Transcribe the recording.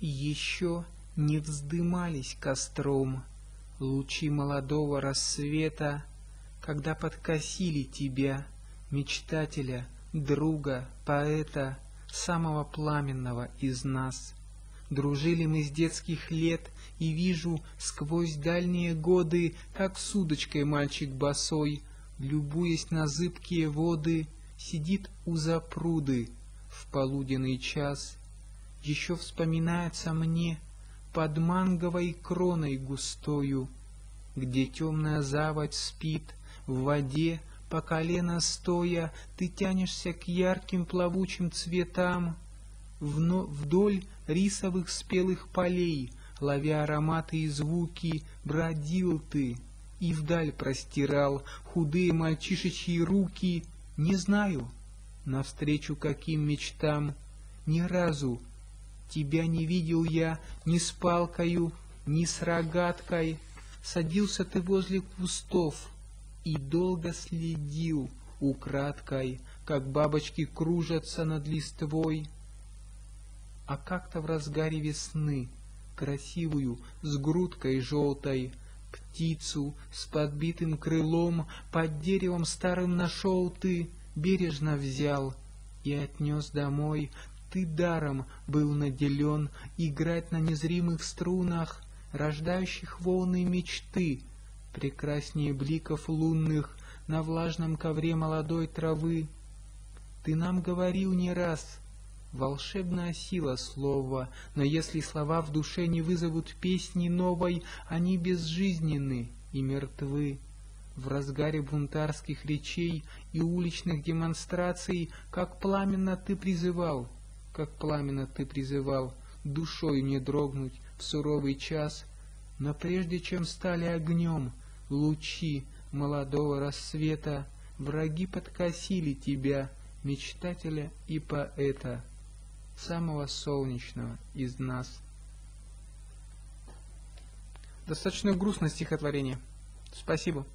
Еще не вздымались костром лучи молодого рассвета, Когда подкосили тебя, мечтателя, друга, поэта, Самого пламенного из нас. Дружили мы с детских лет, и вижу сквозь дальние годы, Как с удочкой мальчик босой, любуясь на зыбкие воды, Сидит у запруды в полуденный час. Еще вспоминается мне под манговой кроной густою, Где темная заводь спит в воде, по колено стоя, Ты тянешься к ярким плавучим цветам, Вно вдоль рисовых спелых полей, Ловя ароматы и звуки, бродил ты И вдаль простирал худые мальчишечьи руки, Не знаю, навстречу каким мечтам, Ни разу Тебя не видел я ни с палкою, ни с рогаткой. Садился ты возле кустов и долго следил украдкой, как бабочки кружатся над листвой. А как-то в разгаре весны красивую с грудкой желтой птицу с подбитым крылом под деревом старым нашел ты, бережно взял и отнес домой ты даром был наделен играть на незримых струнах, рождающих волны мечты, прекраснее бликов лунных на влажном ковре молодой травы. Ты нам говорил не раз, волшебная сила слова, но если слова в душе не вызовут песни новой, они безжизненны и мертвы. В разгаре бунтарских речей и уличных демонстраций, как пламенно ты призывал — как пламенно ты призывал душой не дрогнуть в суровый час, но прежде чем стали огнем лучи молодого рассвета, враги подкосили тебя, мечтателя и поэта, самого солнечного из нас. Достаточно грустное стихотворение. Спасибо.